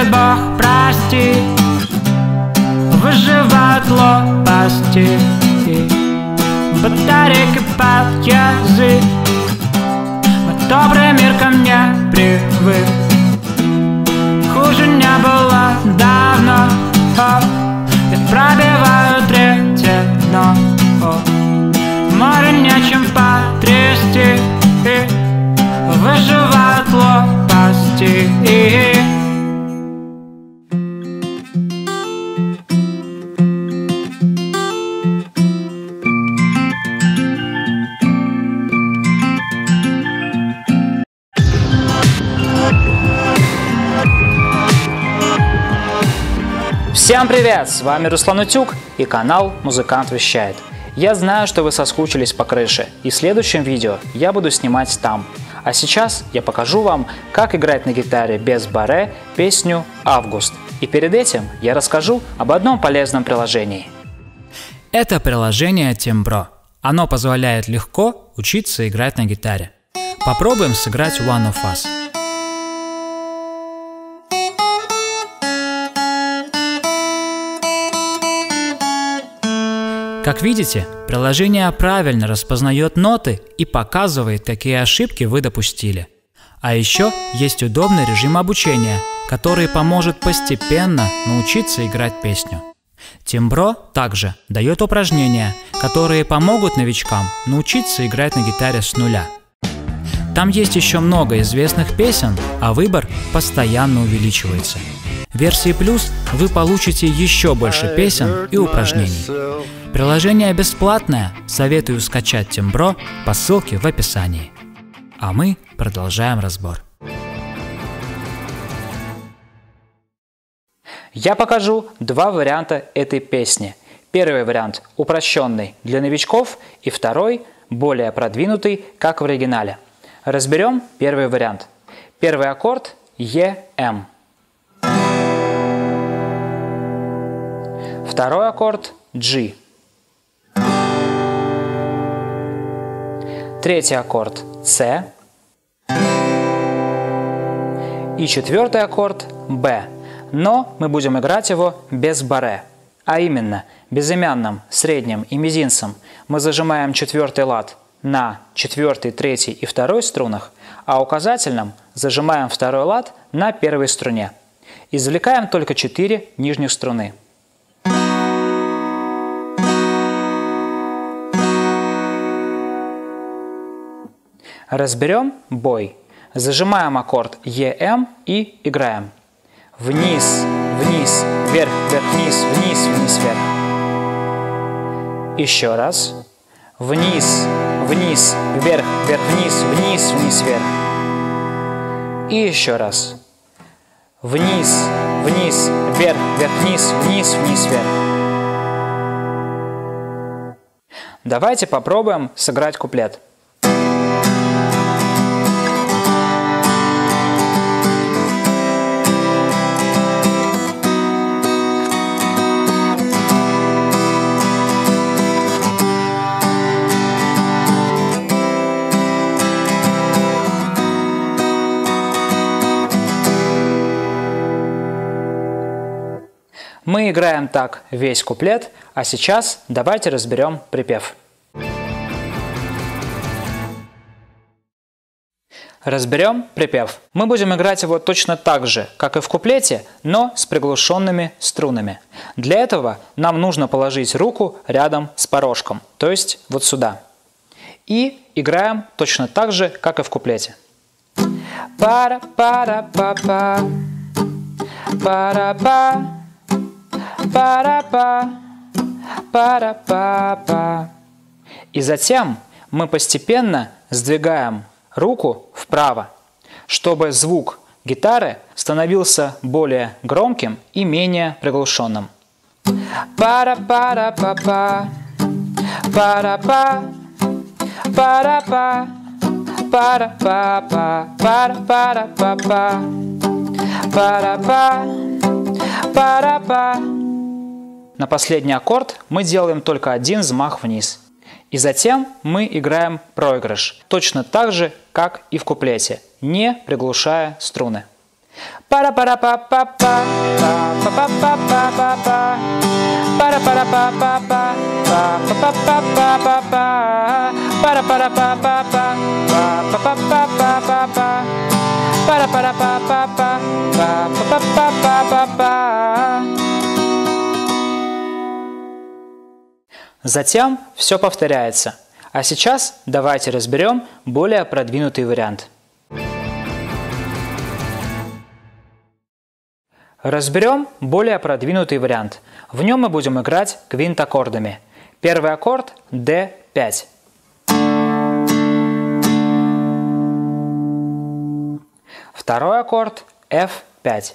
Просит Бог прости Выживают лопасти. Батарейки под язык Добрый мир ко мне привык. Хуже не было давно Всем привет! С вами Руслан Утюг и канал Музыкант Вещает. Я знаю, что вы соскучились по крыше, и в следующем видео я буду снимать там. А сейчас я покажу вам, как играть на гитаре без баре песню «Август». И перед этим я расскажу об одном полезном приложении. Это приложение Timbro. Оно позволяет легко учиться играть на гитаре. Попробуем сыграть One of Us. Как видите, приложение правильно распознает ноты и показывает, какие ошибки вы допустили. А еще есть удобный режим обучения, который поможет постепенно научиться играть песню. Тимбро также дает упражнения, которые помогут новичкам научиться играть на гитаре с нуля. Там есть еще много известных песен, а выбор постоянно увеличивается. В версии плюс вы получите еще больше песен и упражнений. Приложение бесплатное, советую скачать Тембро по ссылке в описании. А мы продолжаем разбор. Я покажу два варианта этой песни. Первый вариант упрощенный для новичков и второй более продвинутый, как в оригинале. Разберем первый вариант. Первый аккорд EM. Второй аккорд G. Третий аккорд С. И четвертый аккорд B. Но мы будем играть его без баре. А именно, безымянным, средним и мизинцем мы зажимаем четвертый лад на четвертый, третий и второй струнах, а указательным зажимаем второй лад на первой струне. Извлекаем только 4 нижних струны. Разберем бой. Зажимаем аккорд EM и играем. Вниз, вниз, вверх, вверх, вниз, вниз, вниз, вверх. Еще раз. Вниз, вниз, вверх, вверх, вниз, вниз, вниз, вверх. И еще раз. Вниз, вниз, вверх, вверх, вниз, вниз, вниз, вверх. Давайте попробуем сыграть куплет. Играем так весь куплет, а сейчас давайте разберем припев. Разберем припев. Мы будем играть его точно так же, как и в куплете, но с приглушенными струнами. Для этого нам нужно положить руку рядом с порожком, то есть вот сюда. И играем точно так же, как и в куплете. Пара-пара-па-па, пара-па, Пара-па, пара-па-па. И затем мы постепенно сдвигаем руку вправо, чтобы звук гитары становился более громким и менее приглушенным. Пара-пара-па-па, пара-па, пара-па, пара-па-па, пара-пара-па-па, пара-па, пара-па. На последний аккорд мы делаем только один взмах вниз. И затем мы играем проигрыш, точно так же, как и в куплете, не приглушая струны. пара пара па па па па па па па па па пара пара па па па па па па па па па пара пара па па па па па па па па па пара пара па па па па па па па па Затем все повторяется. А сейчас давайте разберем более продвинутый вариант. Разберем более продвинутый вариант. В нем мы будем играть квинт-аккордами. Первый аккорд – D5. Второй аккорд – F5.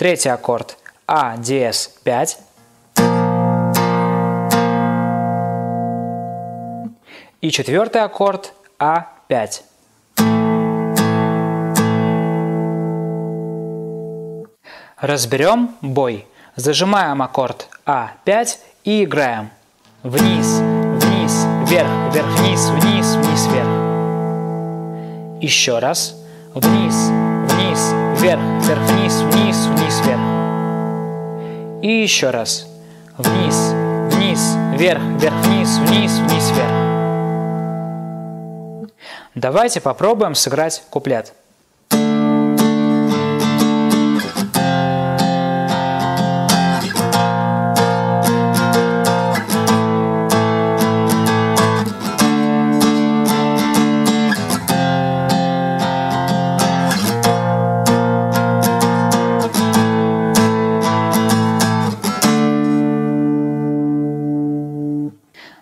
Третий аккорд А диез 5. И четвертый аккорд А5. Разберем бой. Зажимаем аккорд А5 и играем. Вниз, вниз, вверх, вверх, вниз, вниз, вниз, вверх. Еще раз. Вниз, вверх, вверх, вниз, вниз, вниз, вверх. И еще раз. Вниз, вниз, вверх, вверх, вниз, вниз, вниз, вверх. Давайте попробуем сыграть куплет.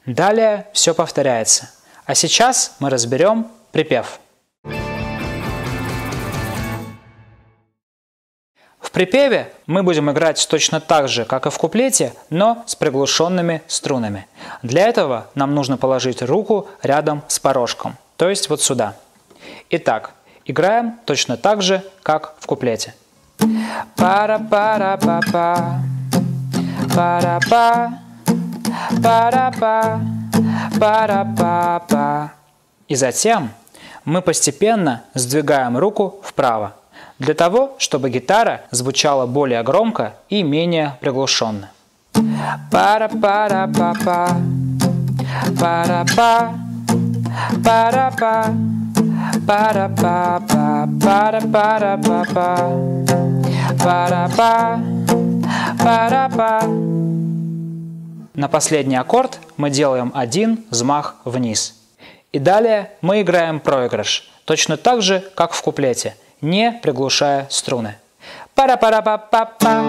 Далее все повторяется. А сейчас мы разберем припев. В припеве мы будем играть точно так же, как и в куплете, но с приглушенными струнами. Для этого нам нужно положить руку рядом с порожком, то есть вот сюда. Итак, играем точно так же, как в куплете. Пара-пара-па-па, пара-па, пара-па, пара-па-па. И затем мы постепенно сдвигаем руку вправо, для того, чтобы гитара звучала более громко и менее приглушенно. Пара-пара-па-па, пара-па, пара-па, пара-па-па, пара-пара-па-па, пара-па, пара-па. На последний аккорд мы делаем один взмах вниз. И далее мы играем проигрыш, точно так же, как в куплете, не приглушая струны. пара пара па па па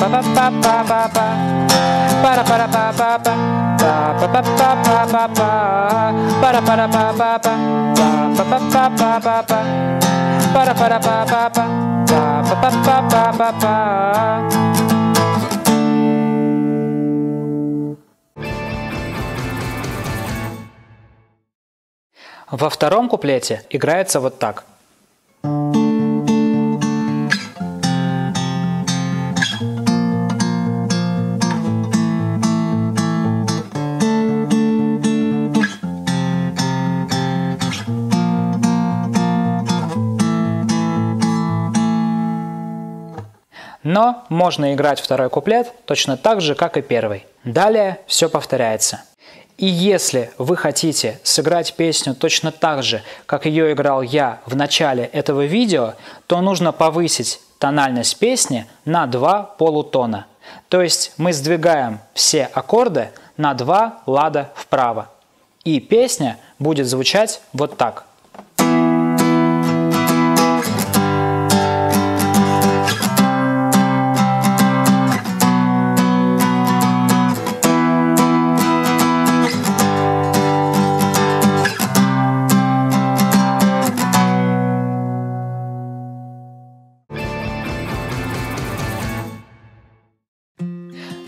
па па па па па па пара пара па па па па па па па па па пара пара па па па па па па па па па пара пара па па па па па па па па па Во втором куплете играется вот так. Но можно играть второй куплет точно так же, как и первый. Далее все повторяется. И если вы хотите сыграть песню точно так же, как ее играл я в начале этого видео, то нужно повысить тональность песни на два полутона. То есть мы сдвигаем все аккорды на два лада вправо. И песня будет звучать вот так.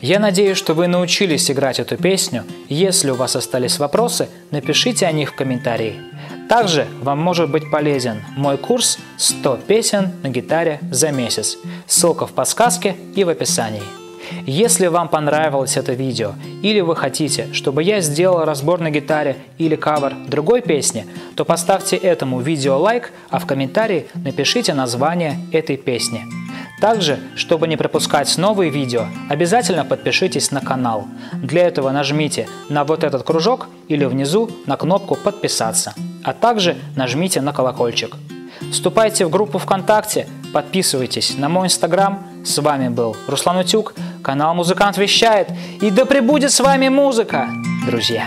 Я надеюсь, что вы научились играть эту песню. Если у вас остались вопросы, напишите о них в комментарии. Также вам может быть полезен мой курс «100 песен на гитаре за месяц». Ссылка в подсказке и в описании. Если вам понравилось это видео или вы хотите, чтобы я сделал разбор на гитаре или кавер другой песни, то поставьте этому видео лайк, а в комментарии напишите название этой песни. Также, чтобы не пропускать новые видео, обязательно подпишитесь на канал. Для этого нажмите на вот этот кружок или внизу на кнопку «Подписаться», а также нажмите на колокольчик. Вступайте в группу ВКонтакте, подписывайтесь на мой инстаграм. С вами был Руслан Утюг, канал «Музыкант вещает». И да пребудет с вами музыка, друзья!